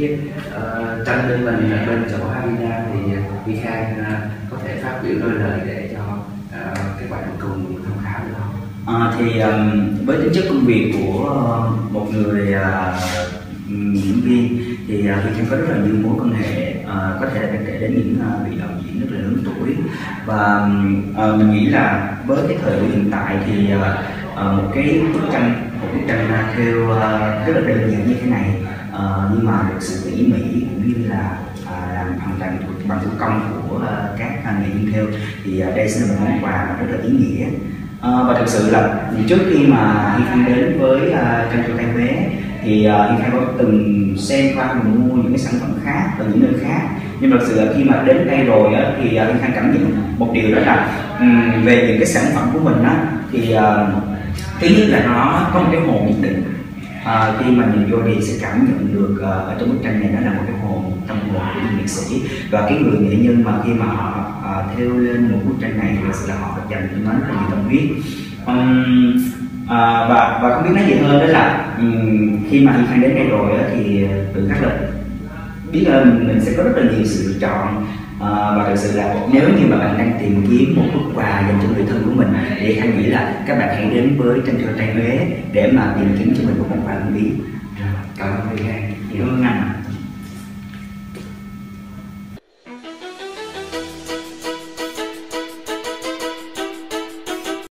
cái uh, tranh bên mình ở bên chỗ Havina thì ờ, Vi Khang uh, có thể phát biểu đôi lời để cho uh, các bạn cùng tham khảo được không? À, thì um, với tính chất công việc của uh, một người uh, diễn viên thì à, uh, Vi có rất là nhiều mối quan hệ à, có thể là kể đến những à, vị đạo diễn rất là lớn tuổi. Và mình nghĩ là với cái thời buổi hiện tại thì một cái bức tranh một bức tranh theo rất là đơn giản như thế này. Nhưng mà được sự tỉ mỉ cũng như là làm hoàn toàn bằng thủ công của các nghệ nhân theo thì đây sẽ là một món quà rất là ý nghĩa. À, và thực sự là trước khi mà Hi Khang đến với tranh cho tay Huế thì à, uh, Hi Khang có từng xem qua mình mua những cái sản phẩm khác ở những nơi khác. Nhưng mà thực sự là khi mà đến đây rồi á, thì uh, Hi Khang cảm nhận một điều đó là um, về những cái sản phẩm của mình á, thì uh, thứ nhất là nó có một cái hồn nhất định. À, khi mà nhìn vô thì sẽ cảm nhận được uh, ở trong bức tranh này nó là một cái hồn tâm hồn của những nghệ sĩ. Và cái người nghệ nhân mà khi mà họ uh, theo lên một bức tranh này thì là họ dành cho nó rất là nhiều tâm huyết. Um, à, và và không biết nói gì hơn đó là um, khi mà Hi Khang đến đây rồi đó, thì ờ, tự khắc là biết ơn mình sẽ có rất là nhiều sự lựa chọn. À, và thực sự là nếu như mà bạn đang tìm kiếm một món quà dành cho người thân của mình thì khang nghĩ là các bạn hãy đến với tranh thơ trai huế để mà tìm kiếm cho mình một món quà ưng ý cảm ơn Huy Khang.